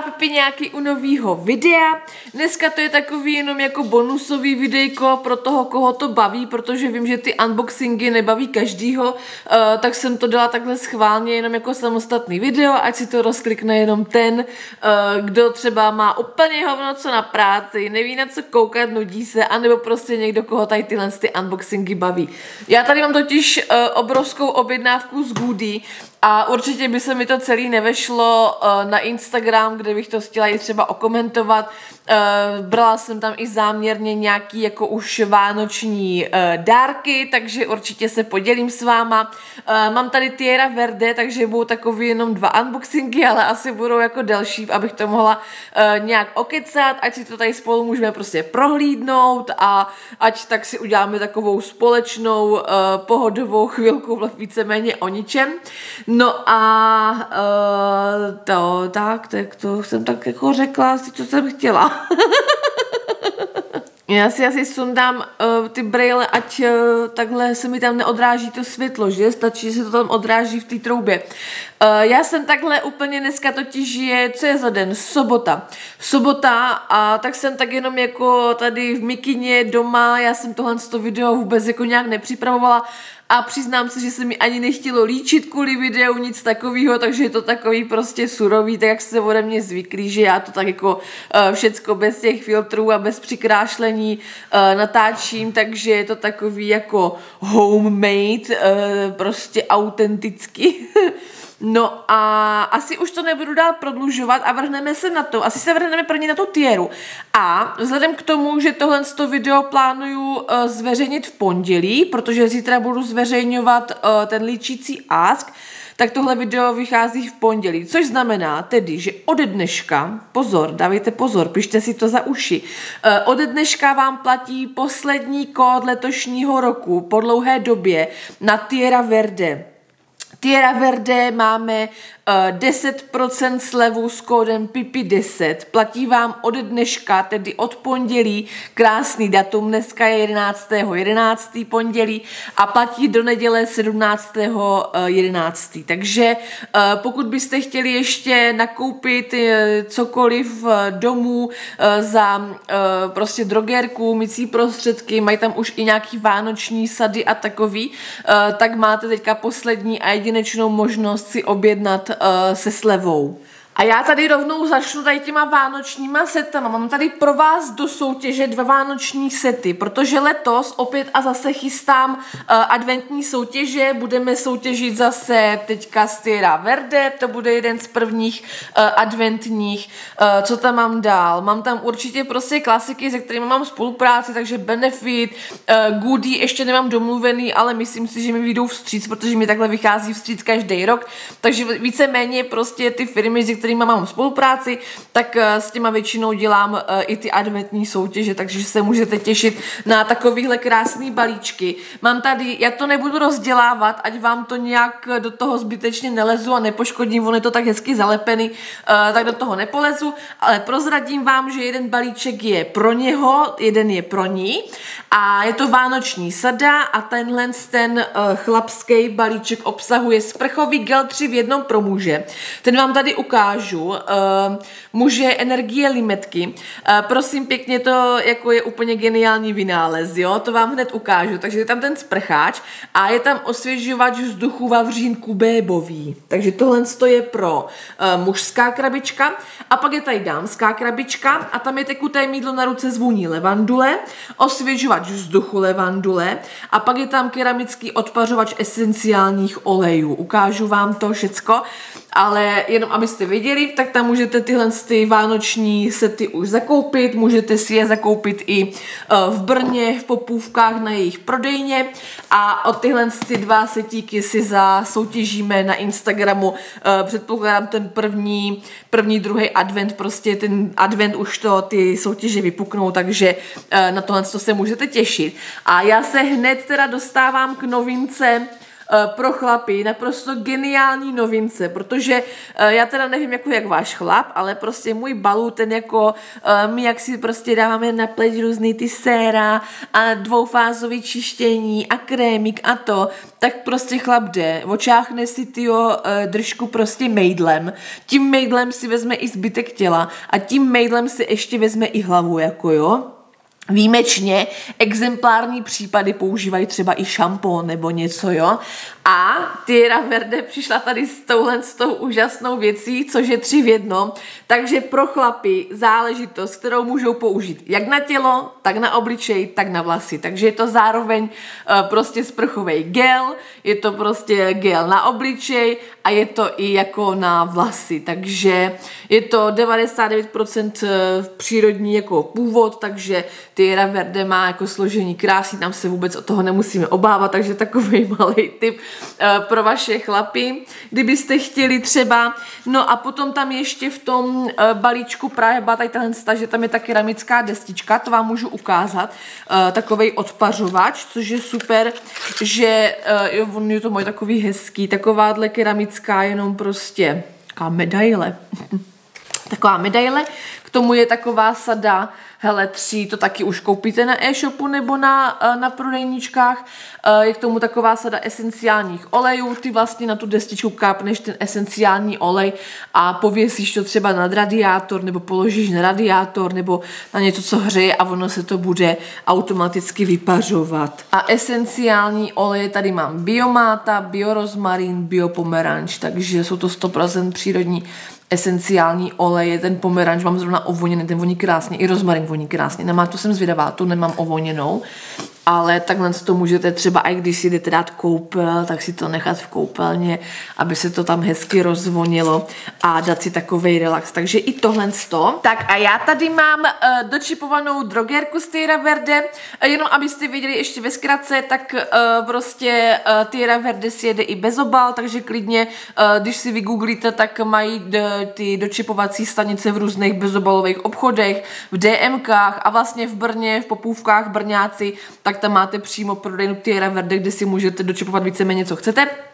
A pipiňáky u nového videa. Dneska to je takový jenom jako bonusový videjko pro toho, koho to baví, protože vím, že ty unboxingy nebaví každýho, uh, tak jsem to dala takhle schválně jenom jako samostatný video, ať si to rozklikne jenom ten, uh, kdo třeba má úplně hovno co na práci, neví na co koukat, nudí se, anebo prostě někdo, koho tady tyhle ty unboxingy baví. Já tady mám totiž uh, obrovskou objednávku z Goody, a určitě by se mi to celý nevešlo uh, na Instagram, kde bych to chtěla i třeba okomentovat. Uh, brala jsem tam i záměrně nějaký jako už vánoční uh, dárky, takže určitě se podělím s váma. Uh, mám tady Tierra Verde, takže budou takový jenom dva unboxingy, ale asi budou jako delší, abych to mohla nějak okecat, ať si to tady spolu můžeme prostě prohlídnout a ať tak si uděláme takovou společnou pohodovou chvilku víceméně o ničem. No a to, tak, tak to jsem tak jako řekla asi, co jsem chtěla. Já si asi sundám uh, ty braille, ať uh, takhle se mi tam neodráží to světlo, že? Stačí, že se to tam odráží v té troubě. Uh, já jsem takhle úplně dneska totiž je, co je za den? Sobota. Sobota a tak jsem tak jenom jako tady v mikině doma, já jsem tohle toho video vůbec jako nějak nepřipravovala a přiznám se, že se mi ani nechtělo líčit kvůli videu, nic takového, takže je to takový prostě surový, tak jak se ode mě zvyklí, že já to tak jako uh, všecko bez těch filtrů a bez přikrášlení uh, natáčím, takže je to takový jako homemade, uh, prostě autenticky. No a asi už to nebudu dál prodlužovat a vrhneme se na to. Asi se vrhneme první na tu tieru. A vzhledem k tomu, že tohle to video plánuju uh, zveřejnit v pondělí, protože zítra budu zveřejňovat uh, ten líčící ask, tak tohle video vychází v pondělí, což znamená tedy, že ode dneška, pozor, dávejte pozor, pište si to za uši, uh, ode dneška vám platí poslední kód letošního roku po dlouhé době na Tierra Verde. Tierra Verde máme 10% slevu s kódem PIPI10. Platí vám od dneška, tedy od pondělí, krásný datum, dneska je 11. 11. pondělí a platí do neděle 17. 11. Takže eh, pokud byste chtěli ještě nakoupit eh, cokoliv domů eh, za prostě drogerku, mycí prostředky, mají tam už i nějaký vánoční sady a takový, tak máte teďka poslední a jedinečnou možnost si objednat se slevou. A já tady rovnou začnu tady těma vánočníma setama. Mám tady pro vás do soutěže dva vánoční sety, protože letos opět a zase chystám uh, adventní soutěže. Budeme soutěžit zase teďka Stiera Verde, to bude jeden z prvních uh, adventních. Uh, co tam mám dál? Mám tam určitě prostě klasiky, se kterými mám spolupráci, takže Benefit, uh, Goody ještě nemám domluvený, ale myslím si, že mi vyjdou vstříc, protože mi takhle vychází vstříc každý rok. Takže víceméně prostě ty firmy, kterými mám spolupráci, tak eh, s těma většinou dělám eh, i ty adventní soutěže, takže se můžete těšit na takovýhle krásný balíčky. Mám tady, já to nebudu rozdělávat, ať vám to nějak do toho zbytečně nelezu a nepoškodím, on je to tak hezky zalepený, eh, tak do toho nepolezu, ale prozradím vám, že jeden balíček je pro něho, jeden je pro ní a je to vánoční sada a tenhle ten chlapský balíček obsahuje sprchový gel 3 v jednom pro muže. Ten vám tady ukážu ukážu uh, muže energie limetky. Uh, prosím pěkně, to jako je úplně geniální vynález, jo, to vám hned ukážu. Takže je tam ten sprcháč a je tam osvěžovač vzduchu Vavřínku bébový. Takže tohle je pro uh, mužská krabička a pak je tady dámská krabička a tam je tekuté mídlo na ruce zvůní levandule, osvěžovač vzduchu levandule a pak je tam keramický odpařovač esenciálních olejů. Ukážu vám to všecko, ale jenom abyste viděli, tak tam můžete tyhle ty vánoční sety už zakoupit, můžete si je zakoupit i uh, v Brně, v Popůvkách na jejich prodejně a od tyhle ty dva setíky si zasoutěžíme na Instagramu, uh, předpokládám ten první, první, druhý advent, prostě ten advent už to ty soutěže vypuknou, takže uh, na tohle to se můžete těšit. A já se hned teda dostávám k novince pro chlapy, naprosto geniální novince, protože uh, já teda nevím, jako jak váš chlap, ale prostě můj balů, ten jako uh, my, jak si prostě dáváme na pleť různý ty séra a dvoufázový čištění a krémik a to, tak prostě chlap jde, očáchne si uh, držku prostě mejdlem, tím mejdlem si vezme i zbytek těla a tím mejdlem si ještě vezme i hlavu, jako jo. Výjimečně exemplární případy používají třeba i šampon nebo něco, jo. A Tyra Verde přišla tady s touhle s tou úžasnou věcí, což je tři v jednom. Takže pro chlapy záležitost, kterou můžou použít jak na tělo, tak na obličej, tak na vlasy. Takže je to zároveň uh, prostě sprchový gel, je to prostě gel na obličej a je to i jako na vlasy. Takže je to 99% eh, přírodní jako původ, takže Tyra Verde má jako složení krásy, tam se vůbec od toho nemusíme obávat, takže takový malý tip uh, pro vaše chlapy, kdybyste chtěli třeba. No a potom tam ještě v tom uh, balíčku právě byla tady že tam je ta keramická destička, to vám můžu ukázat, uh, takový odpařovač, což je super, že jo, on je to můj takový hezký, takováhle keramická jenom prostě taková medaile. taková medaile, k tomu je taková sada hele, tří, to taky už koupíte na e-shopu nebo na, eh, na prodejníčkách. Eh, je k tomu taková sada esenciálních olejů, ty vlastně na tu destičku kápneš ten esenciální olej a pověsíš to třeba nad radiátor nebo položíš na radiátor nebo na něco, co hřeje a ono se to bude automaticky vypařovat. A esenciální oleje tady mám biomáta, biorozmarín, biopomeranč, takže jsou to 100% přírodní esenciální olej, ten pomeranč mám zrovna ovoněný, ten voní krásně, i rozmarin voní krásně. Nemá to jsem zvědavá, tu nemám ovoněnou, ale takhle to můžete třeba, i když si jdete dát koupel, tak si to nechat v koupelně, aby se to tam hezky rozvonilo a dát si takový relax. Takže i tohle to. Tak a já tady mám uh, dočipovanou drogerku z Tyra Verde, uh, jenom abyste viděli ještě ve zkratce, tak uh, prostě uh, Tyra Verde si jede i bez obal, takže klidně, uh, když si vygooglíte, tak mají ty dočipovací stanice v různých bezobalových obchodech, v DMkách a vlastně v Brně, v Popůvkách, Brňáci, tak tam máte přímo prodejnu Tierra Verde, kde si můžete dočepovat víceméně, co chcete.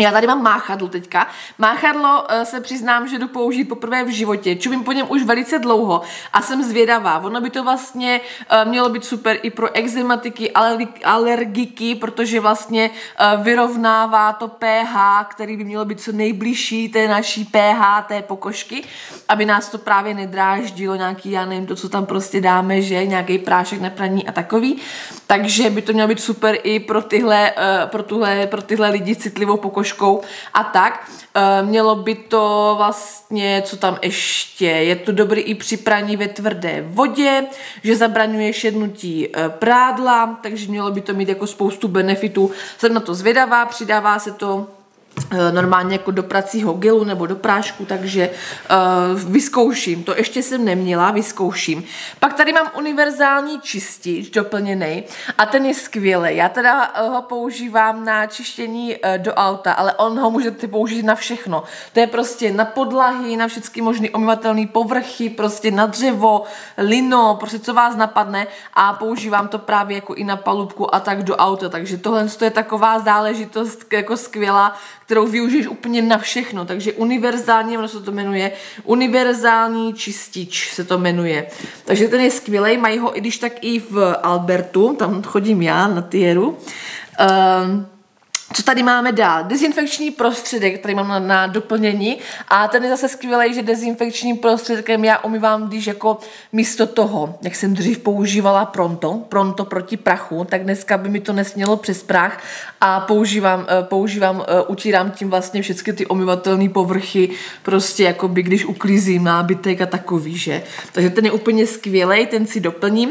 Já tady mám máchadlo teďka. Máchadlo uh, se přiznám, že jdu použít poprvé v životě. Čumím po něm už velice dlouho a jsem zvědavá. Ono by to vlastně uh, mělo být super i pro exematiky, alergiky, protože vlastně uh, vyrovnává to pH, který by mělo být co nejbližší té naší pH, té pokožky, aby nás to právě nedráždilo nějaký, já nevím, to, co tam prostě dáme, že nějaký prášek na praní a takový. Takže by to mělo být super i pro tyhle, pro tuhle, pro tyhle lidi citlivou pokožku pokožkou a tak. E, mělo by to vlastně, co tam ještě, je to dobrý i při praní ve tvrdé vodě, že zabraňuje šednutí e, prádla, takže mělo by to mít jako spoustu benefitů. Jsem na to zvědavá, přidává se to Eh, normálně jako do pracího gelu nebo do prášku, takže uh, vyzkouším. To ještě jsem neměla, vyzkouším. Pak tady mám univerzální čistič doplněný a ten je skvělý. Já teda uh, ho používám na čištění uh, do auta, ale on ho můžete použít na všechno. To je prostě na podlahy, na všechny možné omyvatelné povrchy, prostě na dřevo, lino, prostě co vás napadne a používám to právě jako i na palubku a tak do auta, takže tohle je taková záležitost jako skvělá, kterou využiješ úplně na všechno. Takže univerzální, ono se to jmenuje, univerzální čistič se to jmenuje. Takže ten je skvělý, mají ho i když tak i v Albertu, tam chodím já na Tieru. Um, co tady máme dál? Dezinfekční prostředek, který mám na, na doplnění a ten je zase skvělý, že dezinfekčním prostředkem já umývám, když jako místo toho, jak jsem dřív používala pronto, pronto proti prachu, tak dneska by mi to nesmělo přes prach a používám, eh, používám, eh, utírám tím vlastně všechny ty omyvatelné povrchy, prostě jako by když uklízím nábytek a takový, že? Takže ten je úplně skvělý, ten si doplním.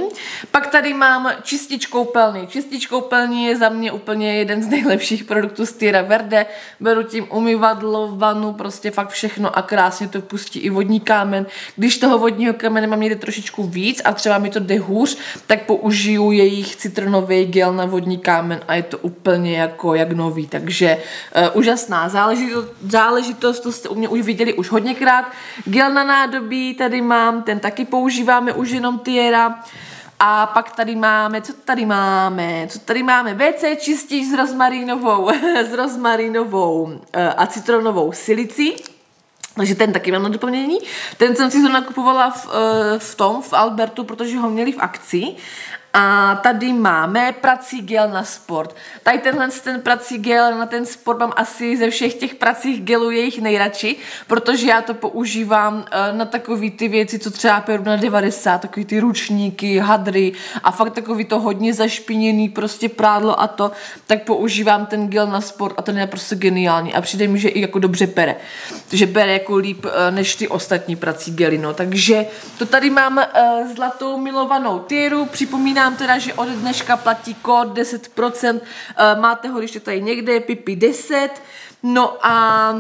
Pak tady mám čistič koupelny. Čistič koupelny je za mě úplně jeden z nejlepších produktů z Tira Verde, beru tím umyvadlo, vanu, prostě fakt všechno a krásně to pustí i vodní kámen. Když toho vodního kamene mám někde trošičku víc a třeba mi to jde hůř, tak použiju jejich citronový gel na vodní kámen a je to úplně jako jak nový, takže uh, úžasná záležitost, záležitost, to jste u mě už viděli už hodněkrát. Gel na nádobí tady mám, ten taky používáme už jenom Tiera. A pak tady máme, co tady máme? Co tady máme? WC čistič s rozmarínovou, s rozmarínovou uh, a citronovou silicí. Takže ten taky mám na doplnění. Ten jsem si to nakupovala v, eh, v tom, v Albertu, protože ho měli v akci. A tady máme prací gel na sport. Tady tenhle ten prací gel na ten sport mám asi ze všech těch pracích gelů jejich nejradši, protože já to používám eh, na takové ty věci, co třeba peru na 90, takový ty ručníky, hadry a fakt takový to hodně zašpiněný prostě prádlo a to, tak používám ten gel na sport a ten je prostě geniální a přijde mi, že i jako dobře pere. že pere jako líp eh, než ty ostatní prací gely, no. Takže to tady mám uh, zlatou milovanou týru, připomínám Připomínám teda, že od dneška platí kód 10%, uh, máte ho, když je tady někde, pipi 10, no a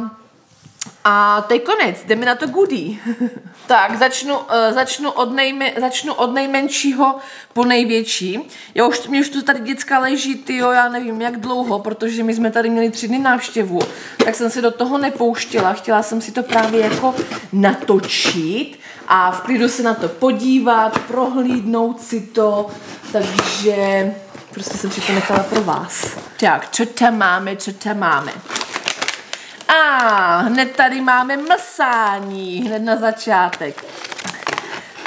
a to je konec, jdeme na to goodie. tak, začnu, uh, začnu, od nejme, začnu od nejmenšího po největší. Já už, mě už tu tady děcka leží, ty jo, já nevím jak dlouho, protože my jsme tady měli tři dny návštěvu, tak jsem se do toho nepouštěla, chtěla jsem si to právě jako natočit a v klidu se na to podívat, prohlídnout si to, takže prostě jsem si to nechala pro vás. Tak, co tam máme, co tam máme? A hned tady máme mlsání, hned na začátek.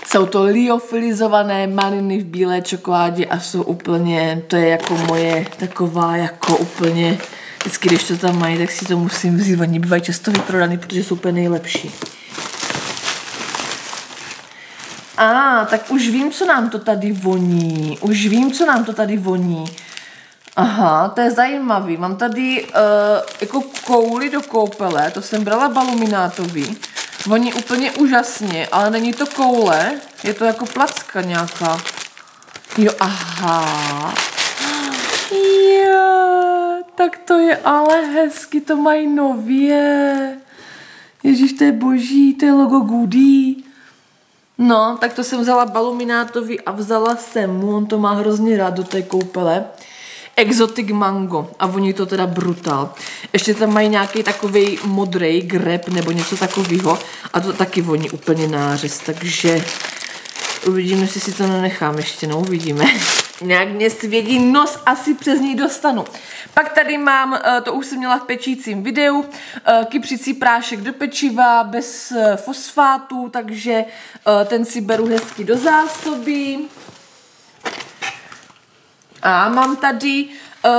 Jsou to liofilizované maliny v bílé čokoládě a jsou úplně, to je jako moje taková jako úplně, vždycky když to tam mají, tak si to musím vzít, oni bývají často vyprodaný, protože jsou úplně nejlepší. A, ah, tak už vím, co nám to tady voní. Už vím, co nám to tady voní. Aha, to je zajímavý. Mám tady uh, jako kouli do koupele, to jsem brala baluminátový. Voní úplně úžasně, ale není to koule, je to jako placka nějaká. Jo, aha. Jo, tak to je ale hezky, to mají nově. Ježíš, to je boží, to je logo Goody. No, tak to jsem vzala baluminátovi a vzala jsem mu, on to má hrozně rád do té koupele. Exotic Mango a oni to teda brutal. Ještě tam mají nějaký takový modrý grep nebo něco takového a to taky voní úplně nářez, takže uvidíme, jestli si to nenechám ještě, no uvidíme. Nějak mě svědí nos, asi přes ní dostanu. Pak tady mám, eh, to už jsem měla v pečícím videu, eh, kypřící prášek do pečiva bez eh, fosfátu, takže ten si beru hezky do zásoby. A mám tady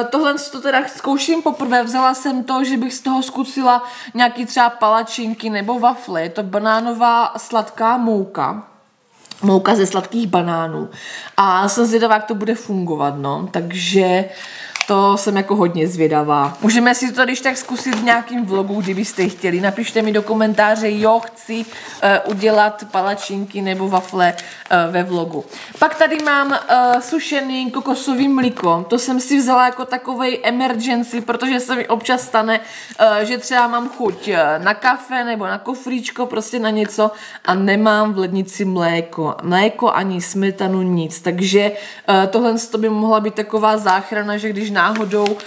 tohle to teda zkouším poprvé, vzala jsem to, že bych z toho zkusila nějaký třeba palačinky nebo wafle, je to banánová sladká mouka, mouka ze sladkých banánů. A jsem zvědavá, jak to bude fungovat, no, takže to jsem jako hodně zvědavá. Můžeme si to když tak zkusit v nějakým vlogu, kdybyste chtěli. Napište mi do komentáře, jo, chci uh, udělat palačinky nebo wafle uh, ve vlogu. Pak tady mám uh, sušený kokosový mlíko. To jsem si vzala jako takovej emergency, protože se mi občas stane, uh, že třeba mám chuť na kafe nebo na kofríčko, prostě na něco a nemám v lednici mléko. Mléko ani smetanu, nic. Takže uh, tohle by mohla být taková záchrana, že když náhodou uh,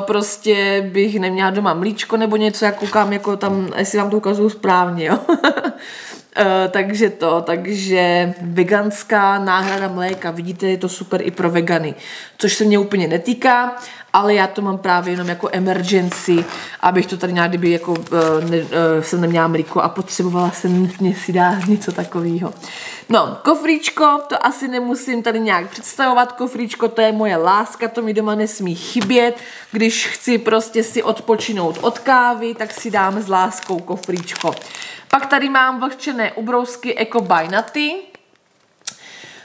prostě bych neměla doma mlíčko nebo něco, jak koukám, jako tam, jestli vám to ukazuju správně, jo. Uh, takže to, takže veganská náhrada mléka, vidíte, je to super i pro vegany, což se mě úplně netýká, ale já to mám právě jenom jako emergency, abych to tady nějak, kdyby jako uh, ne, uh, jsem neměla mlíko a potřebovala jsem nutně si dát něco takového. No, kofríčko, to asi nemusím tady nějak představovat, kofríčko to je moje láska, to mi doma nesmí chybět, když chci prostě si odpočinout od kávy, tak si dám s láskou kofríčko. Pak tady mám vlhčené ubrousky Eco by Nutty.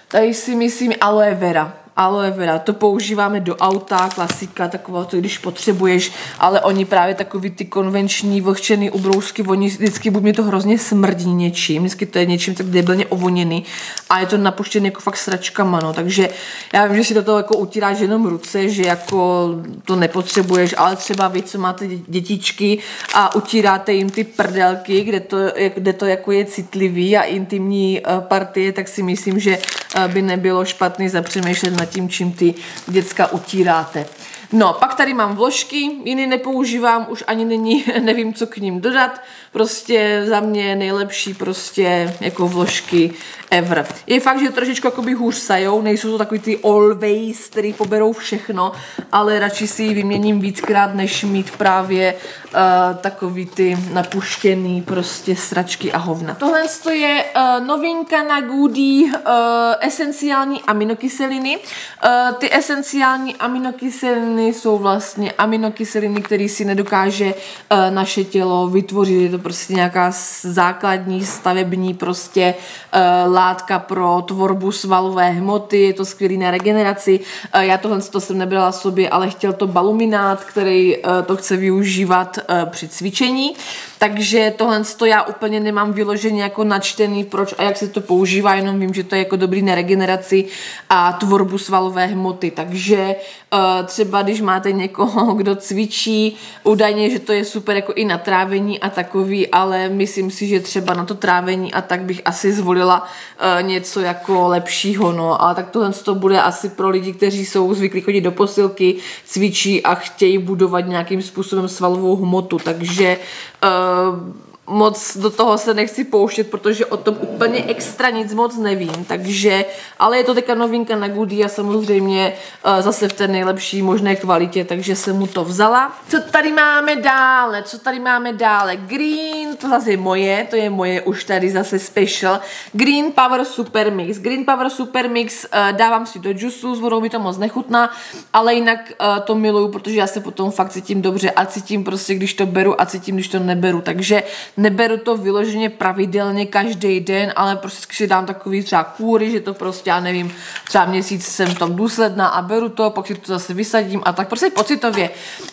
Tady si myslím aloe vera aloe vera, to používáme do auta, klasika, taková to, když potřebuješ, ale oni právě takový ty konvenční vlhčený ubrousky, oni vždycky buď mě to hrozně smrdí něčím, vždycky to je něčím tak debilně ovoněný a je to napuštěný jako fakt sračkama, no, takže já vím, že si do toho jako utíráš jenom ruce, že jako to nepotřebuješ, ale třeba vy, co máte dětičky a utíráte jim ty prdelky, kde to, kde to jako je citlivý a intimní eh, partie, tak si myslím, že eh, by nebylo špatný zapřemýšlet nad tím, čím ty děcka utíráte. No, pak tady mám vložky, jiný nepoužívám, už ani není, nevím, co k ním dodat. Prostě za mě nejlepší prostě jako vložky ever. Je fakt, že trošičku jakoby hůř sajou, nejsou to takový ty always, který poberou všechno, ale radši si ji vyměním víckrát, než mít právě uh, takový ty napuštěný prostě sračky a hovna. Tohle je uh, novinka na Goody uh, esenciální aminokyseliny. Uh, ty esenciální aminokyseliny jsou vlastně aminokyseliny, které si nedokáže uh, naše tělo vytvořit. Je to prostě nějaká základní stavební prostě uh, látka pro tvorbu svalové hmoty, je to skvělý na regeneraci. Uh, já tohle to jsem nebrala sobě, ale chtěl to baluminát, který uh, to chce využívat při cvičení. Takže tohle to já úplně nemám vyloženě jako načtený, proč a jak se to používá, jenom vím, že to je jako dobrý na regeneraci a tvorbu svalové hmoty. Takže uh, třeba když máte někoho, kdo cvičí, údajně, že to je super jako i na trávení a takový, ale myslím si, že třeba na to trávení a tak bych asi zvolila uh, něco jako lepšího, no. A tak tohle to bude asi pro lidi, kteří jsou zvyklí chodit do posilky, cvičí a chtějí budovat nějakým způsobem svalovou hmotu. Takže uh, uh, moc do toho se nechci pouštět, protože o tom úplně extra nic moc nevím, takže, ale je to teďka novinka na Goody a samozřejmě uh, zase v té nejlepší možné kvalitě, takže jsem mu to vzala. Co tady máme dále? Co tady máme dále? Green, to zase je moje, to je moje už tady zase special. Green Power Super Mix. Green Power Super Mix uh, dávám si do džusu, s vodou mi to moc nechutná, ale jinak uh, to miluju, protože já se potom fakt cítím dobře a cítím prostě, když to beru a cítím, když to neberu, takže neberu to vyloženě pravidelně každý den, ale prostě si dám takový třeba kůry, že to prostě, já nevím, třeba měsíc jsem v tom důsledná a beru to, pak si to zase vysadím a tak prostě pocitově.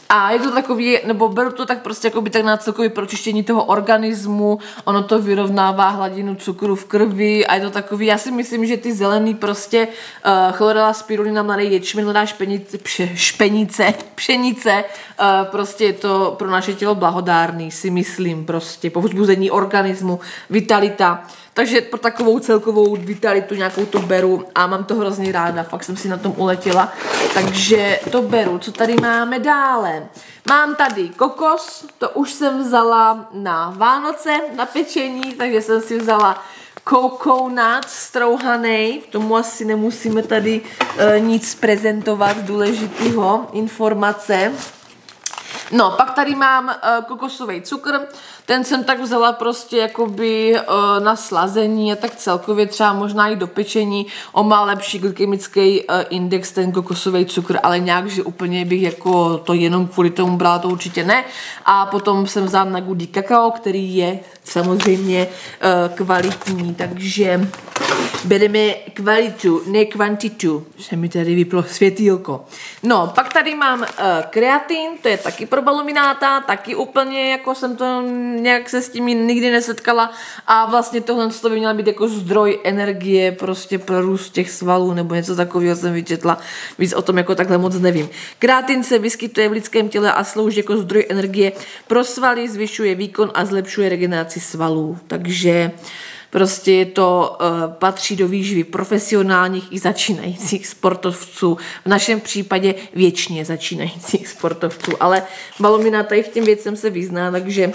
A je to takový, nebo beru to tak prostě jako by tak na celkový pročištění toho organismu, ono to vyrovnává hladinu cukru v krvi a je to takový, já si myslím, že ty zelený prostě uh, chlorela spirulina, mladý ječmen, mladá špenice, pše, špenice, pšenice, uh, prostě je to pro naše tělo blahodárný, si myslím prostě, povzbuzení organismu, vitalita. Takže pro takovou celkovou vitalitu nějakou to beru a mám to hrozně ráda, fakt jsem si na tom uletěla. Takže to beru. Co tady máme dále? Mám tady kokos, to už jsem vzala na Vánoce, na pečení, takže jsem si vzala coconut strouhaný, tomu asi nemusíme tady e, nic prezentovat důležitého, informace. No, pak tady mám uh, kokosový cukr, ten jsem tak vzala prostě jakoby uh, na slazení a tak celkově třeba možná i do pečení. On má lepší glykemický uh, index, ten kokosový cukr, ale nějak, že úplně bych jako to jenom kvůli tomu brala, to určitě ne. A potom jsem vzala na Goody kakao, který je samozřejmě uh, kvalitní, takže bereme kvalitu, ne kvantitu, že mi tady vyplo světýlko. No, pak tady mám kreatin, to je taky pro balumináta, taky úplně jako jsem to nějak se s tím nikdy nesetkala a vlastně tohle by měla být jako zdroj energie prostě pro růst těch svalů nebo něco takového jsem vyčetla, víc o tom jako takhle moc nevím. Kreatin se vyskytuje v lidském těle a slouží jako zdroj energie pro svaly, zvyšuje výkon a zlepšuje regeneraci svalů, takže Prostě to uh, patří do výživy profesionálních i začínajících sportovců. V našem případě věčně začínajících sportovců. Ale Balomina tady v těm věcem se vyzná, takže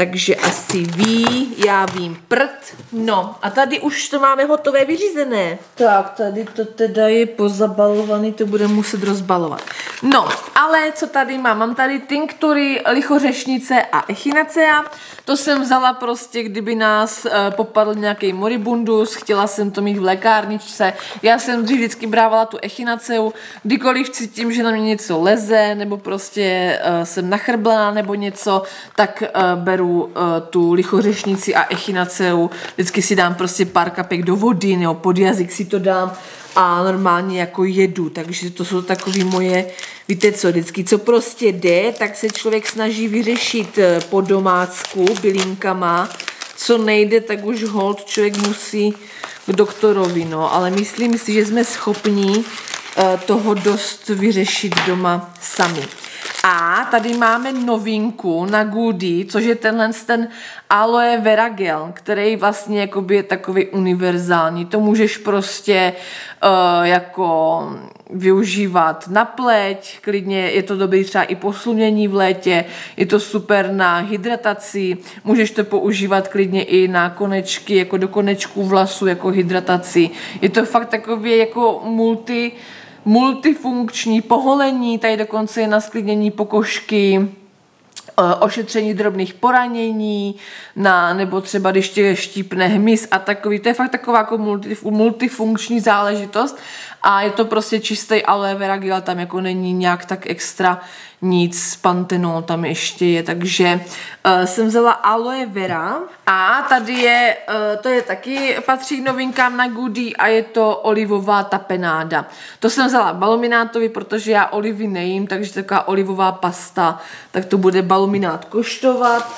takže asi ví, já vím prd. No a tady už to máme hotové vyřízené. Tak, tady to teda je pozabalovaný, to bude muset rozbalovat. No, ale co tady mám? Mám tady tinktury, lichořešnice a echinacea. To jsem vzala prostě, kdyby nás uh, popadl nějaký moribundus, chtěla jsem to mít v lékárničce. Já jsem dřív vždycky brávala tu echinaceu, kdykoliv cítím, že na mě něco leze, nebo prostě uh, jsem nachrblená nebo něco, tak uh, beru uh, tu lichořešnici a echinaceu, vždycky si dám prostě pár kapek do vody, nebo pod jazyk si to dám a normálně jako jedu, takže to jsou takové moje, víte co, vždycky co prostě jde, tak se člověk snaží vyřešit po domácku bylinkama, co nejde, tak už hold člověk musí k doktorovi, no, ale myslím si, že jsme schopní uh, toho dost vyřešit doma sami. A tady máme novinku na Goody, což je tenhle ten aloe vera gel, který vlastně je takový univerzální. To můžeš prostě uh, jako využívat na pleť, klidně je to dobrý třeba i poslunění v létě, je to super na hydrataci, můžeš to používat klidně i na konečky, jako do konečků vlasu, jako hydrataci. Je to fakt takový jako multi, multifunkční poholení, tady dokonce je na sklidnění pokožky, eh, ošetření drobných poranění, na, nebo třeba když tě štípne hmyz a takový. To je fakt taková jako multif, multifunkční záležitost a je to prostě čistý aloe vera gel, tam jako není nějak tak extra nic, pantenol tam ještě je, takže uh, jsem vzala aloe vera a tady je, uh, to je taky, patří novinkám na Goody a je to olivová tapenáda. To jsem vzala baluminátovi, protože já olivy nejím, takže taková olivová pasta, tak to bude baluminát koštovat,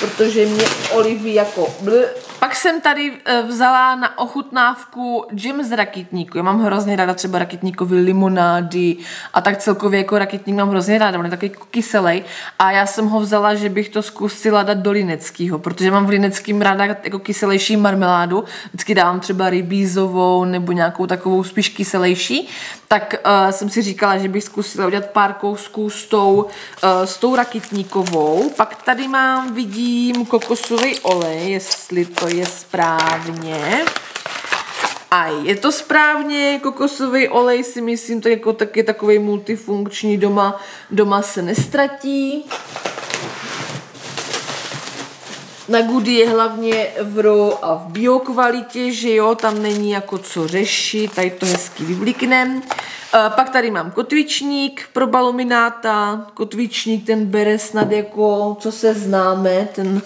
protože mě olivy jako bl, pak jsem tady e, vzala na ochutnávku džem z rakitníku. Já mám hrozně ráda třeba rakitníkový limonády a tak celkově jako rakitník mám hrozně ráda, on je takový kyselý. A já jsem ho vzala, že bych to zkusila dát do lineckého, protože mám v lineckým ráda jako kyselější marmeládu. Vždycky dávám třeba rybízovou nebo nějakou takovou spíš kyselější. Tak uh, jsem si říkala, že bych zkusila udělat pár kousků s tou, uh, s tou rakitníkovou. Pak tady mám, vidím, kokosový olej, jestli to je správně. A je to správně, kokosový olej si myslím, tak jako taky takový multifunkční doma, doma se nestratí. Na Goody je hlavně v raw a v bio kvalitě, že jo, tam není jako co řešit, tady to hezky vyvlíknem. E, pak tady mám kotvičník pro balumináta, kotvičník ten bere snad jako, co se známe, ten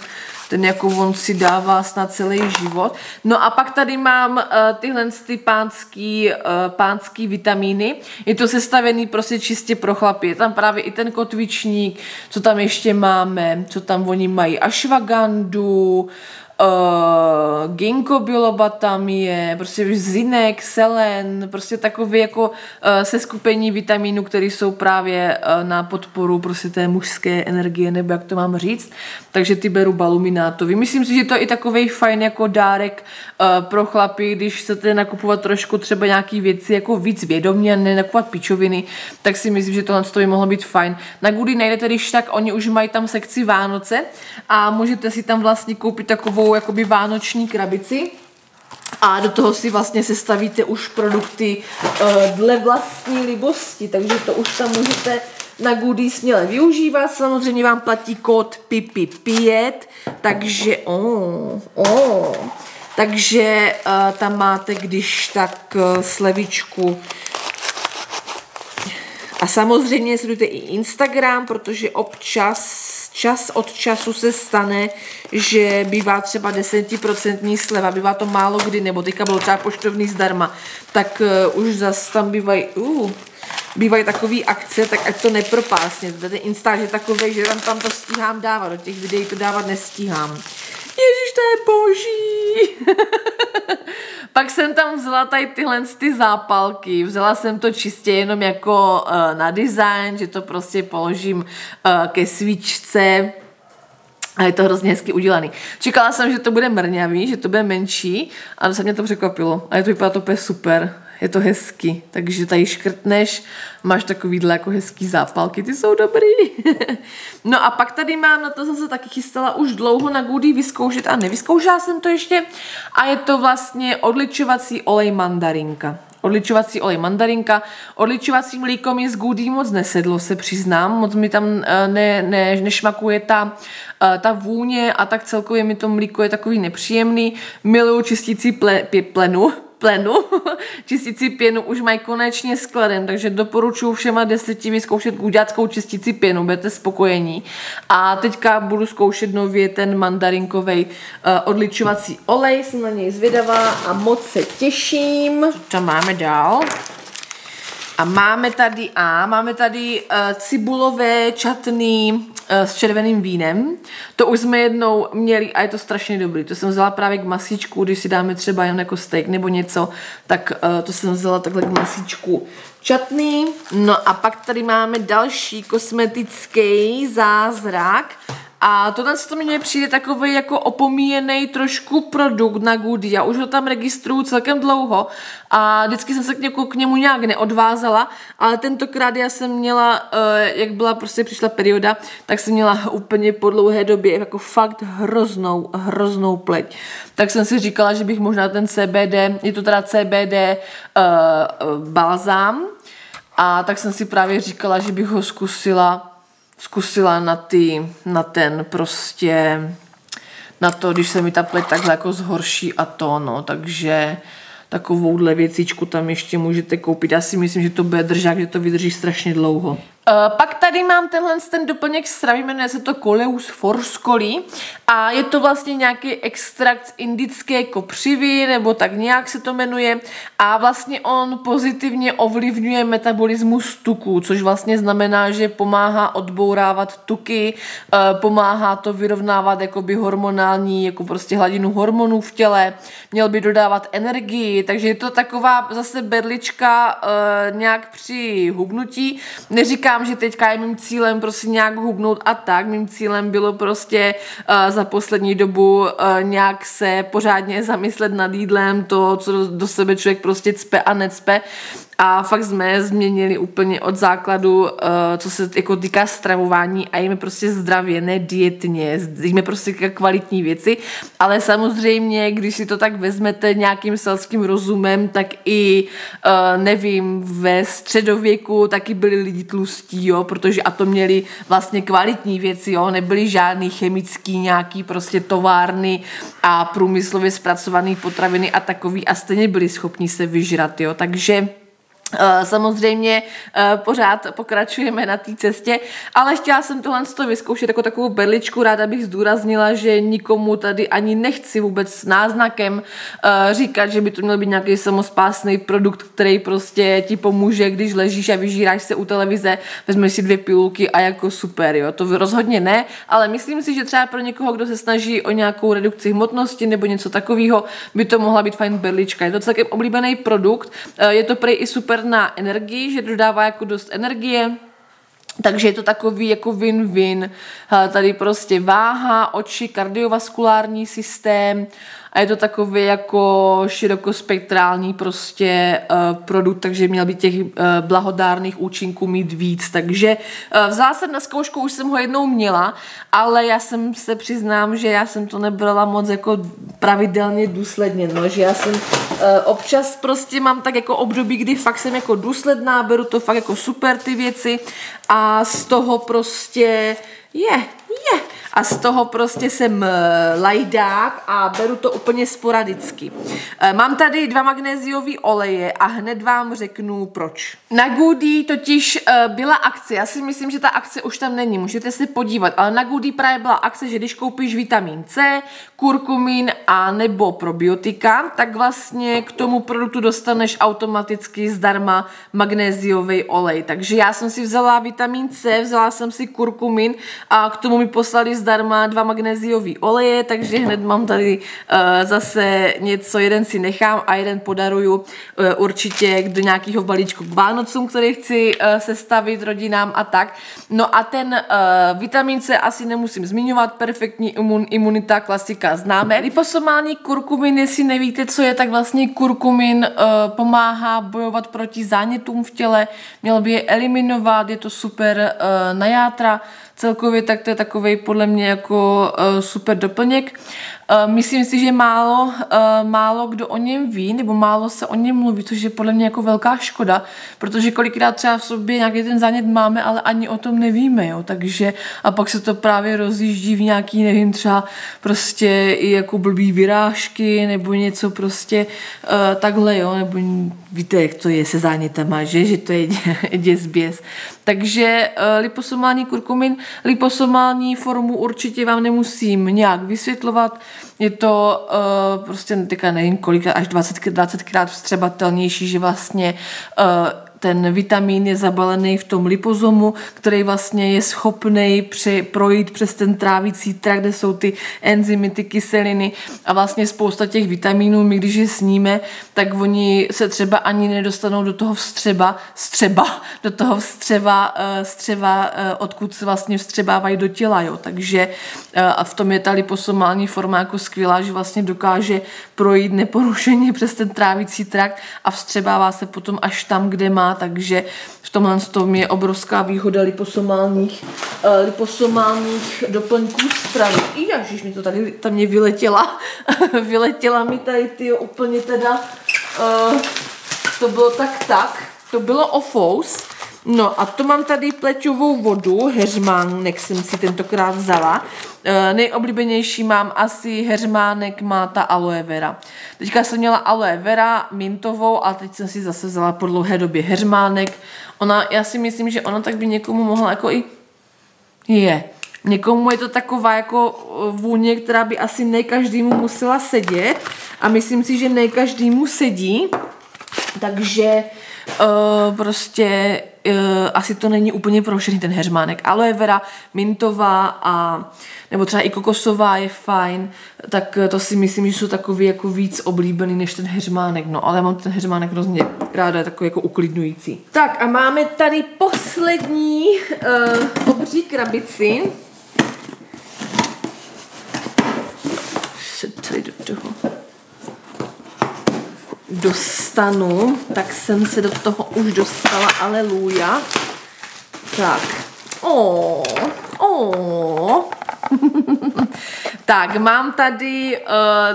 ten jako on si dává snad celý život. No a pak tady mám uh, tyhle ty pánský, uh, pánský vitamíny. Je to sestavený prostě čistě pro chlapy. Je tam právě i ten kotvičník, co tam ještě máme, co tam oni mají, ashwagandu, uh, ginkgo biloba tam je, prostě zinek, selen, prostě takové jako uh, seskupení vitamínů, které jsou právě uh, na podporu prostě té mužské energie, nebo jak to mám říct. Takže ty beru baluminátovi. Myslím si, že to je i takový fajn jako dárek uh, pro chlapy, když chcete nakupovat trošku třeba nějaký věci jako víc vědomě a nenakupovat pičoviny, tak si myslím, že tohle by mohlo být fajn. Na Goody najdete, když tak, oni už mají tam sekci Vánoce a můžete si tam vlastně koupit takovou jakoby vánoční krabici a do toho si vlastně sestavíte už produkty uh, dle vlastní libosti, takže to už tam můžete na Goody směle využívat. Samozřejmě vám platí kód PIPI5, takže oh, oh. Takže uh, tam máte, když tak uh, slevičku. A samozřejmě sledujte i Instagram, protože občas čas od času se stane, že bývá třeba 10% sleva, bývá to málo kdy, nebo teďka bylo třeba poštovný zdarma, tak uh, už zase tam bývají, uh, bývají takové akce, tak ať to nepropásně. Ten Insta je takový, že tam, tam to stíhám dávat, do těch videí to dávat nestíhám. Ježíš, to je boží. Pak jsem tam vzala tady tyhle ty zápalky. Vzala jsem to čistě jenom jako uh, na design, že to prostě položím uh, ke svíčce, a je to hrozně hezky udělaný. Čekala jsem, že to bude mrňavý, že to bude menší, ale se mě to překvapilo. A je to vypadá to super je to hezky. Takže tady škrtneš, máš takovýhle jako hezký zápalky, ty jsou dobrý. no a pak tady mám na to zase taky chystala už dlouho na Goody vyzkoušet a nevyzkoušela jsem to ještě. A je to vlastně odličovací olej mandarinka. Odličovací olej mandarinka. Odličovací mlíko mi z Goody moc nesedlo, se přiznám. Moc mi tam eh, ne, ne, nešmakuje ta, eh, ta vůně a tak celkově mi to mlíko je takový nepříjemný. Miluju čistící ple, plenu, plenu, čistící pěnu už mají konečně skladem, takže doporučuji všema deseti vyzkoušet guďáckou čistící pěnu, budete spokojení. A teďka budu zkoušet nově ten mandarinkový uh, odličovací olej, jsem na něj zvědavá a moc se těším. Co máme dál? A máme tady, a máme tady uh, cibulové čatný s červeným vínem. To už jsme jednou měli a je to strašně dobrý. To jsem vzala právě k masíčku, když si dáme třeba jen jako steak nebo něco, tak uh, to jsem vzala takhle k masíčku čatný. No a pak tady máme další kosmetický zázrak a tohle to mi přijde takový jako opomíjený trošku produkt na Goody. Já už ho tam registruju celkem dlouho a vždycky jsem se k, něku, k němu nějak neodvázala, ale tentokrát já jsem měla, eh, jak byla prostě přišla perioda, tak jsem měla úplně po dlouhé době jako fakt hroznou, hroznou pleť. Tak jsem si říkala, že bych možná ten CBD, je to teda CBD uh, eh, balzám, a tak jsem si právě říkala, že bych ho zkusila zkusila na, ty, na ten prostě, na to, když se mi ta pleť takhle jako zhorší a to, no, takže takovouhle věcičku tam ještě můžete koupit. Já si myslím, že to bude držet, že to vydrží strašně dlouho. Uh, pak tady mám tenhle ten doplněk stravy, jmenuje se to Coleus forscoli a je to vlastně nějaký extrakt z indické kopřivy, nebo tak nějak se to jmenuje. A vlastně on pozitivně ovlivňuje metabolismus tuků, což vlastně znamená, že pomáhá odbourávat tuky, uh, pomáhá to vyrovnávat jakoby hormonální, jako prostě hladinu hormonů v těle, měl by dodávat energii, takže je to taková zase berlička uh, nějak při hubnutí. Neříká neříkám, že teďka je mým cílem prostě nějak hubnout a tak. Mým cílem bylo prostě uh, za poslední dobu uh, nějak se pořádně zamyslet nad jídlem, to, co do, sebe člověk prostě cpe a necpe. A fakt jsme změnili úplně od základu, uh, co se jako týká stravování a jíme prostě zdravě, ne dietně, jíme prostě kvalitní věci, ale samozřejmě, když si to tak vezmete nějakým selským rozumem, tak i, uh, nevím, ve středověku taky byli lidi tlustí, jo, protože a to měli vlastně kvalitní věci, jo, nebyly žádný chemický nějaký prostě továrny a průmyslově zpracované potraviny a takový a stejně byli schopni se vyžrat, jo, takže Eh, samozřejmě eh, pořád pokračujeme na té cestě, ale chtěla jsem tohle to vyzkoušet jako takovou berličku, ráda bych zdůraznila, že nikomu tady ani nechci vůbec s náznakem eh, říkat, že by to měl být nějaký samospásný produkt, který prostě ti pomůže, když ležíš a vyžíráš se u televize, vezmeš si dvě pilulky a jako super, jo. To rozhodně ne, ale myslím si, že třeba pro někoho, kdo se snaží o nějakou redukci hmotnosti nebo něco takového, by to mohla být fajn berlička. Je to celkem oblíbený produkt, je to prej i super na energii, že dodává jako dost energie, takže je to takový jako win-win. Tady prostě váha, oči, kardiovaskulární systém, a je to takový jako širokospektrální prostě uh, produkt, takže měl by těch uh, blahodárných účinků mít víc. Takže uh, vzala jsem na zkoušku, už jsem ho jednou měla, ale já jsem se přiznám, že já jsem to nebrala moc jako pravidelně důsledně, no, že já jsem uh, občas prostě mám tak jako období, kdy fakt jsem jako důsledná, beru to fakt jako super ty věci a z toho prostě je, je. A z toho prostě jsem eh, lajdák a beru to úplně sporadicky. Eh, mám tady dva magnéziové oleje a hned vám řeknu proč. Na Goody totiž eh, byla akce, já si myslím, že ta akce už tam není, můžete se podívat, ale na Goody právě byla akce, že když koupíš vitamin C, kurkumin a nebo probiotika, tak vlastně k tomu produktu dostaneš automaticky zdarma magnéziový olej. Takže já jsem si vzala vitamin C, vzala jsem si kurkumin a k tomu mi poslali zdarma dva magnéziový oleje, takže hned mám tady uh, zase něco, jeden si nechám a jeden podaruju uh, určitě do nějakého balíčku k Vánocům, který chci uh, sestavit rodinám a tak. No a ten uh, vitamin C asi nemusím zmiňovat, perfektní imun, imunita, klasika známe. Liposomální kurkumin, jestli nevíte, co je, tak vlastně kurkumin uh, pomáhá bojovat proti zánětům v těle, měl by je eliminovat, je to super uh, na játra, celkově tak to je takový podle mě jako uh, super doplněk. Uh, myslím si, že málo, uh, málo kdo o něm ví, nebo málo se o něm mluví, což je podle mě jako velká škoda, protože kolikrát třeba v sobě nějaký ten zánět máme, ale ani o tom nevíme, jo, takže a pak se to právě rozjíždí v nějaký, nevím, třeba prostě i jako blbý vyrážky, nebo něco prostě uh, takhle, jo, nebo víte, jak to je se zánětama, že, že to je děs běs. Takže uh, liposomální kurkumin, liposomální formu určitě vám nemusím nějak vysvětlovat, je to uh, prostě teďka nevím kolik, až 20, 20 krát vstřebatelnější, že vlastně uh, ten vitamin je zabalený v tom lipozomu, který vlastně je schopný při, projít přes ten trávicí trakt, kde jsou ty enzymy, ty kyseliny a vlastně spousta těch vitaminů, my když je sníme, tak oni se třeba ani nedostanou do toho vstřeba, střeba, do toho vstřeba, eh, střeva, eh, odkud se vlastně vstřebávají do těla, jo. Takže eh, a v tom je ta liposomální forma jako skvělá, že vlastně dokáže projít neporušeně přes ten trávicí trakt a vstřebává se potom až tam, kde má, takže v tomhle tom je obrovská výhoda liposomálních, uh, liposomálních doplňků stravy. I jažiš mi to tady, tam mě vyletěla, vyletěla mi tady ty úplně teda, uh, to bylo tak tak, to bylo ofous, No a to mám tady pleťovou vodu, heřmánek jsem si tentokrát vzala. E, nejoblíbenější mám asi heřmánek máta aloe vera. Teďka jsem měla aloe vera mintovou a teď jsem si zase vzala po dlouhé době heřmánek. Ona, já si myslím, že ona tak by někomu mohla jako i je. Někomu je to taková jako e, vůně, která by asi ne každému musela sedět a myslím si, že ne každému sedí. Takže uh, prostě uh, asi to není úplně pro všechny ten heřmánek. Aloe vera, mintová a nebo třeba i kokosová je fajn, tak to si myslím, že jsou takový jako víc oblíbený než ten heřmánek. No, ale mám ten heřmánek hrozně ráda, je takový jako uklidňující. Tak a máme tady poslední uh, obří krabici. Se tady do toho dostanu, tak jsem se do toho už dostala, aleluja. Tak, o, o. tak, mám tady uh,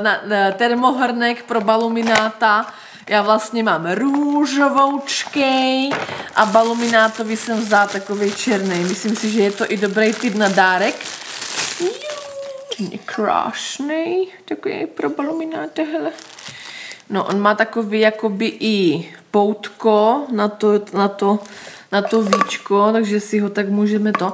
na, na, termohrnek pro balumináta. Já vlastně mám růžovoučkej a baluminátovi jsem vzala takový černý. Myslím si, že je to i dobrý typ na dárek. Je krásný, takový pro balumináta, hele. No, on má takový jakoby i poutko na to, na to, na to víčko, takže si ho tak můžeme to.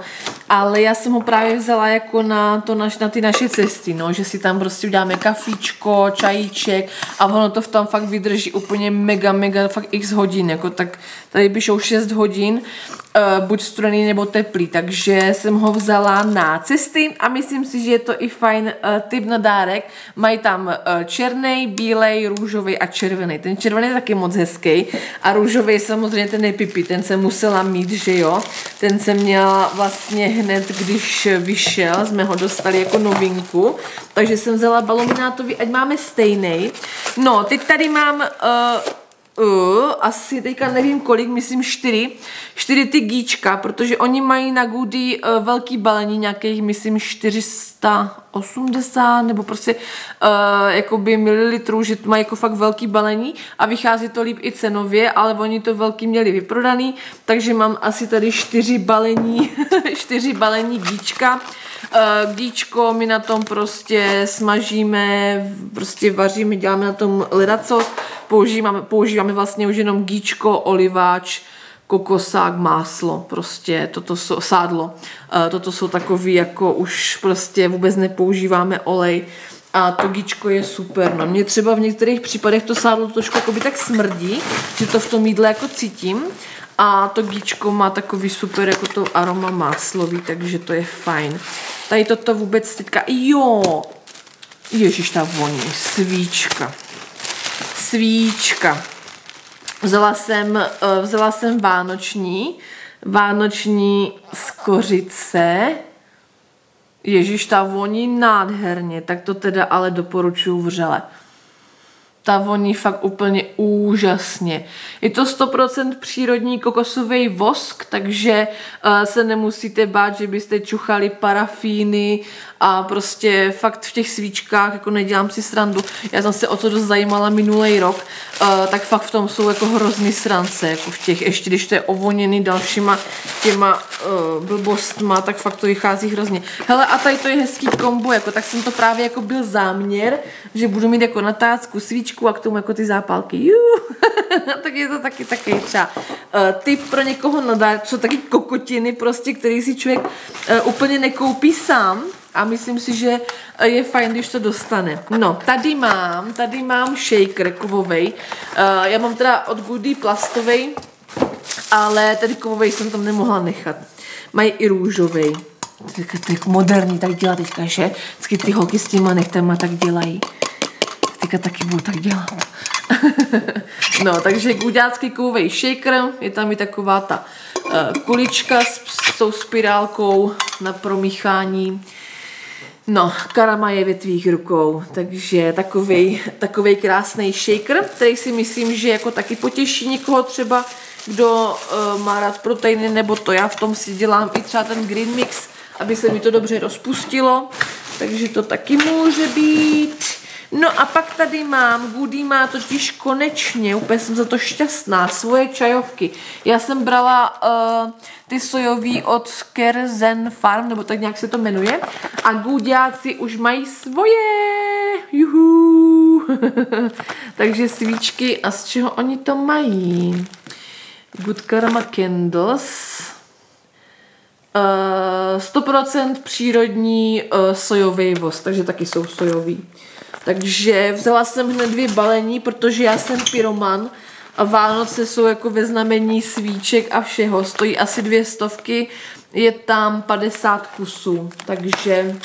Ale já jsem ho právě vzala jako na, to naš, na ty naše cesty, no, že si tam prostě uděláme kafíčko, čajíček a ono to v tom fakt vydrží úplně mega, mega, fakt x hodin, jako tak tady píšou 6 hodin uh, buď studený nebo teplý, takže jsem ho vzala na cesty a myslím si, že je to i fajn uh, typ na dárek. Mají tam uh, černý, bílej, růžový a červený. Ten červený je taky moc hezký a růžový samozřejmě ten nejpipí, ten jsem musela mít, že jo. Ten jsem měla vlastně hned, když vyšel, jsme ho dostali jako novinku, takže jsem vzala baluminátový, ať máme stejný. No, teď tady mám uh, uh, asi teďka nevím kolik, myslím čtyři, čtyři ty gíčka, protože oni mají na Goody uh, velký balení, nějakých myslím 480 nebo prostě uh, jakoby mililitrů, že mají jako fakt velký balení a vychází to líp i cenově, ale oni to velký měli vyprodaný, takže mám asi tady čtyři balení, čtyři balení gíčka. Uh, gíčko, my na tom prostě smažíme, prostě vaříme, děláme na tom ledacos, používáme, používáme vlastně už jenom gíčko, oliváč, kokosák, máslo, prostě toto jsou, sádlo. Uh, toto jsou takový, jako už prostě vůbec nepoužíváme olej, a to gíčko je super. No mě třeba v některých případech to sádlo trošku by tak smrdí, že to v tom jídle jako cítím. A to gíčko má takový super jako to aroma máslový, takže to je fajn. Tady toto vůbec teďka, jo, ježiš ta voní, svíčka. Svíčka. Vzala jsem, eh, vzala jsem vánoční, vánoční z kořice. Ježíš, ta voní nádherně, tak to teda ale doporučuji vřele ta voní fakt úplně úžasně. Je to 100% přírodní kokosový vosk, takže uh, se nemusíte bát, že byste čuchali parafíny a prostě fakt v těch svíčkách, jako nedělám si srandu. Já jsem se o to dost zajímala minulý rok, uh, tak fakt v tom jsou jako hrozný srance, jako v těch, ještě když to je ovoněný dalšíma těma uh, blbostma, tak fakt to vychází hrozně. Hele, a tady to je hezký kombo, jako tak jsem to právě jako byl záměr, že budu mít jako natácku svíčku a k tomu jako ty zápalky. tak je to taky taky třeba uh, typ pro někoho nadár, co taky kokotiny prostě, který si člověk uh, úplně nekoupí sám, a myslím si, že je fajn, když to dostane. No, tady mám, tady mám shaker kovovej. Já mám teda od Goody plastovej, ale tady kovovej jsem tam nemohla nechat. Mají i růžový. To je jako moderní, tak dělá teďka, že? Vždycky ty holky s těma nechtama tak dělají. Teďka taky budu tak dělat. no, takže guďácký kovový shaker, je tam i taková ta uh, kulička s, s tou spirálkou na promíchání. No, karama je ve tvých rukou, takže takový takovej krásný shaker, který si myslím, že jako taky potěší někoho třeba, kdo uh, má rád proteiny, nebo to já v tom si dělám i třeba ten green mix, aby se mi to dobře rozpustilo, takže to taky může být. No a pak tady mám, Goody má totiž konečně, úplně jsem za to šťastná, svoje čajovky. Já jsem brala uh, ty sojový od Kerzen Farm, nebo tak nějak se to jmenuje. A Goodyáci už mají svoje. Juhu. Takže svíčky a z čeho oni to mají? Good Karma Candles. Uh, 100% přírodní uh, sojový voz, takže taky jsou sojový. Takže vzala jsem hned dvě balení, protože já jsem pyroman a Vánoce jsou jako ve znamení svíček a všeho. Stojí asi dvě stovky, je tam 50 kusů, takže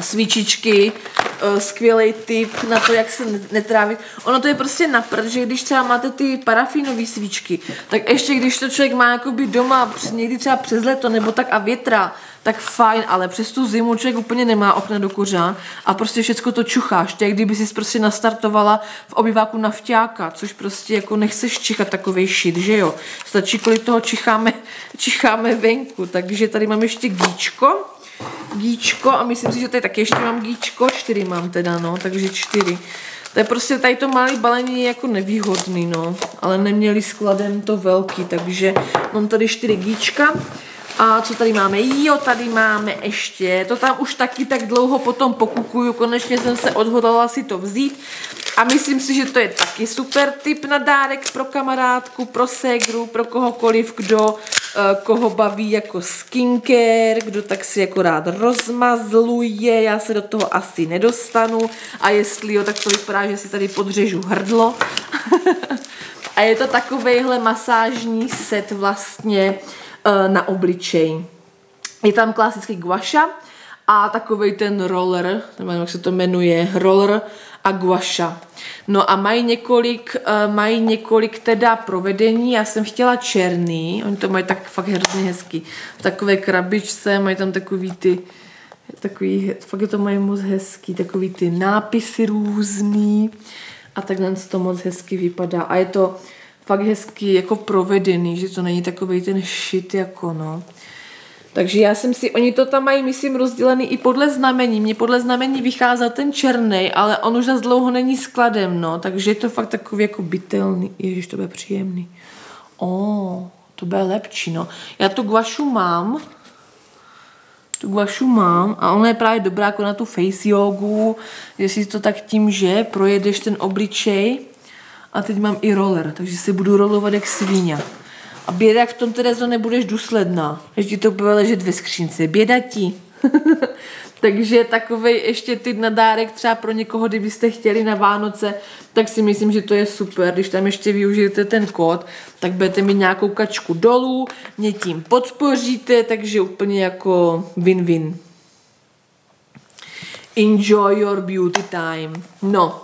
svíčičky, eh, skvělý tip na to, jak se netrávit. Ono to je prostě napřed, že když třeba máte ty parafínové svíčky, tak ještě když to člověk má jakoby doma někdy třeba přes leto nebo tak a větra, tak fajn, ale přes tu zimu člověk úplně nemá okna do kuřán a prostě všechno to čucháš. Je, kdyby si prostě nastartovala v obyváku nafťáka, což prostě jako nechceš čichat takovej šit, že jo. Stačí, kolik toho čicháme, čicháme venku. Takže tady mám ještě gíčko, gíčko a myslím si, že tady taky ještě mám gíčko, čtyři mám teda, no, takže čtyři. To je prostě tady to malé balení je jako nevýhodný, no, ale neměli skladem to velký, takže mám tady čtyři gíčka. A co tady máme? Jo, tady máme ještě, to tam už taky tak dlouho potom pokukuju, konečně jsem se odhodlala si to vzít. A myslím si, že to je taky super tip na dárek pro kamarádku, pro ségru, pro kohokoliv, kdo eh, koho baví jako skincare, kdo tak si jako rád rozmazluje, já se do toho asi nedostanu. A jestli jo, tak to vypadá, že si tady podřežu hrdlo. a je to takovejhle masážní set vlastně, na obličej. Je tam klasický guaša a takový ten roller, nevím, jak se to jmenuje, roller a guaša. No a mají několik, uh, mají několik teda provedení, já jsem chtěla černý, oni to mají tak fakt hrozně hezký. V takové krabičce mají tam takový ty, takový, fakt to mají moc hezký, takový ty nápisy různý a takhle to moc hezky vypadá. A je to, fakt hezky jako provedený, že to není takový ten shit jako no. Takže já jsem si, oni to tam mají, myslím, rozdělený i podle znamení. Mně podle znamení vycházel ten černý, ale on už zase dlouho není skladem, no. Takže je to fakt takový jako bytelný. Ježiš, to bude příjemný. O, to bude lepší, no. Já tu guašu mám, tu guašu mám a ona je právě dobrá jako na tu face jogu, jestli to tak tím, že projedeš ten obličej, a teď mám i roller, takže si budu rolovat jak svíňa. A běda, v tom Terezo nebudeš důsledná, že ti to bude ležet ve skřínce. Běda ti. Takže takový ještě ty na dárek třeba pro někoho, kdybyste chtěli na Vánoce, tak si myslím, že to je super. Když tam ještě využijete ten kód, tak budete mít nějakou kačku dolů, mě tím podpoříte, takže úplně jako win-win. Enjoy your beauty time. No,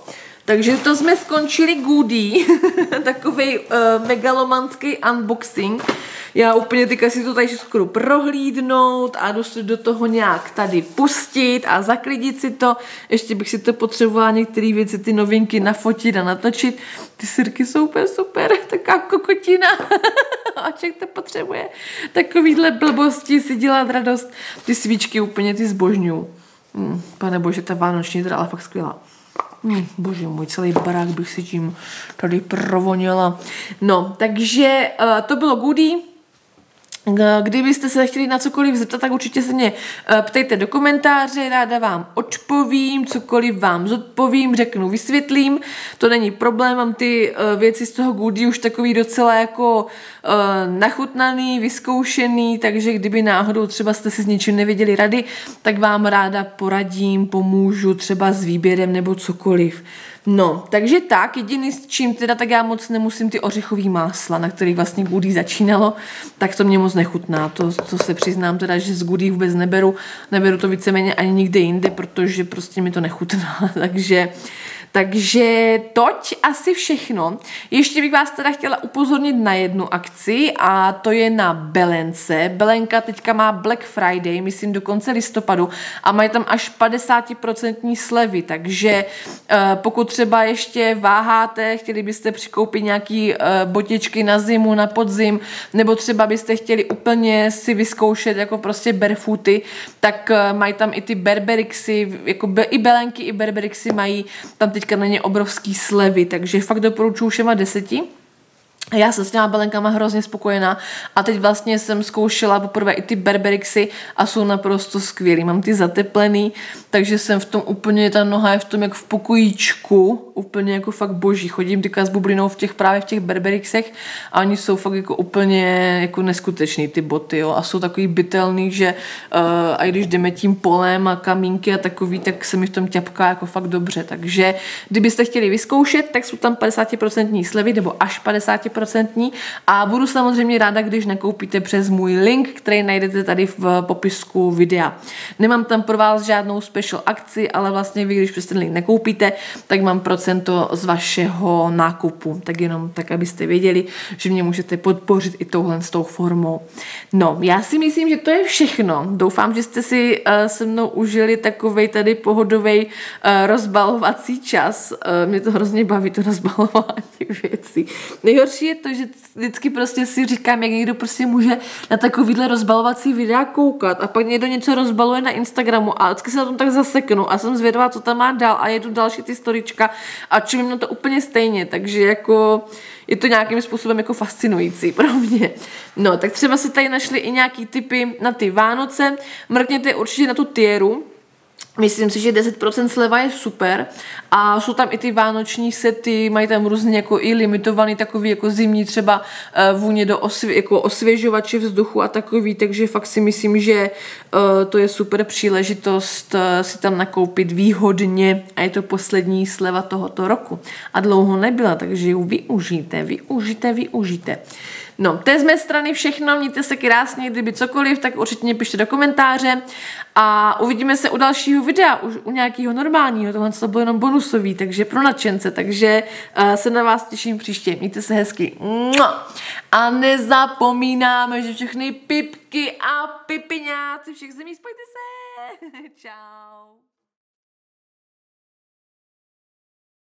takže to jsme skončili goodie, takový uh, megalomanský unboxing. Já úplně teďka si to tady skoro prohlídnout a jdu se do toho nějak tady pustit a zaklidit si to. Ještě bych si to potřebovala některé věci, ty novinky nafotit a natočit. Ty sirky jsou úplně super, taková kokotina. a člověk to potřebuje. Takovýhle blbosti si dělat radost. Ty svíčky úplně ty zbožňuju. Hmm, pane bože, ta vánoční teda ale fakt skvělá. Hmm, bože můj, celý barák bych si tím tady provonila. No, takže uh, to bylo goodie. Kdybyste se chtěli na cokoliv zeptat, tak určitě se mě eh, ptejte do komentáře, ráda vám odpovím, cokoliv vám zodpovím, řeknu, vysvětlím, to není problém, mám ty eh, věci z toho Goody už takový docela jako eh, nachutnaný, vyzkoušený, takže kdyby náhodou třeba jste si s něčím nevěděli rady, tak vám ráda poradím, pomůžu třeba s výběrem nebo cokoliv. No, takže tak, jediný s čím teda tak já moc nemusím ty ořechový másla, na kterých vlastně Goody začínalo, tak to mě moc nechutná. To, to se přiznám teda, že z Goody vůbec neberu. Neberu to víceméně ani nikde jinde, protože prostě mi to nechutná. takže takže toť asi všechno. Ještě bych vás teda chtěla upozornit na jednu akci a to je na Belence. Belenka teďka má Black Friday, myslím do konce listopadu a mají tam až 50% slevy, takže uh, pokud třeba ještě váháte, chtěli byste přikoupit nějaký uh, botičky na zimu, na podzim, nebo třeba byste chtěli úplně si vyzkoušet jako prostě barefooty, tak uh, mají tam i ty Berberixy, jako i Belenky, i Berberixy mají tam teď teďka na ně obrovský slevy, takže fakt doporučuji všema deseti. Já jsem s těma belenkama hrozně spokojená a teď vlastně jsem zkoušela poprvé i ty Berberixy a jsou naprosto skvělý. Mám ty zateplený, takže jsem v tom úplně, ta noha je v tom jak v pokojíčku, úplně jako fakt boží. Chodím teďka s bublinou v těch právě v těch Berberixech a oni jsou fakt jako úplně jako neskutečný ty boty, jo. A jsou takový bytelný, že uh, a i když jdeme tím polem a kamínky a takový, tak se mi v tom ťapká jako fakt dobře. Takže kdybyste chtěli vyzkoušet, tak jsou tam 50% slevy nebo až 50 20% a budu samozřejmě ráda, když nakoupíte přes můj link, který najdete tady v popisku videa. Nemám tam pro vás žádnou special akci, ale vlastně vy, když přes ten link nekoupíte, tak mám procento z vašeho nákupu. Tak jenom tak, abyste věděli, že mě můžete podpořit i touhle s tou formou. No, já si myslím, že to je všechno. Doufám, že jste si uh, se mnou užili takovej tady pohodový uh, rozbalovací čas. Uh, mě to hrozně baví, to rozbalování věcí. Nejhorší je to, že vždycky prostě si říkám, jak někdo prostě může na takovýhle rozbalovací videa koukat. A pak někdo něco rozbaluje na Instagramu a vždycky se na tom tak zaseknu a jsem zvědavá, co tam má dál a jedu další ty storička a čumím na to úplně stejně, takže jako je to nějakým způsobem jako fascinující pro mě. No, tak třeba si tady našli i nějaký typy na ty Vánoce, mrkněte určitě na tu tieru, Myslím si, že 10% sleva je super a jsou tam i ty vánoční sety, mají tam různě jako i limitovaný takový jako zimní třeba uh, vůně do osvě, jako osvěžovače vzduchu a takový, takže fakt si myslím, že uh, to je super příležitost uh, si tam nakoupit výhodně a je to poslední sleva tohoto roku a dlouho nebyla, takže ji využijte, využijte, využijte. No, to je z mé strany všechno, mějte se krásně, kdyby cokoliv, tak určitě mě pište do komentáře a uvidíme se u dalšího videa, už u nějakého normálního, tohle to bylo jenom bonusový, takže pro nadšence, takže uh, se na vás těším příště, mějte se hezky. A nezapomínáme, že všechny pipky a pipiňáci všech zemí, spojte se! Ciao.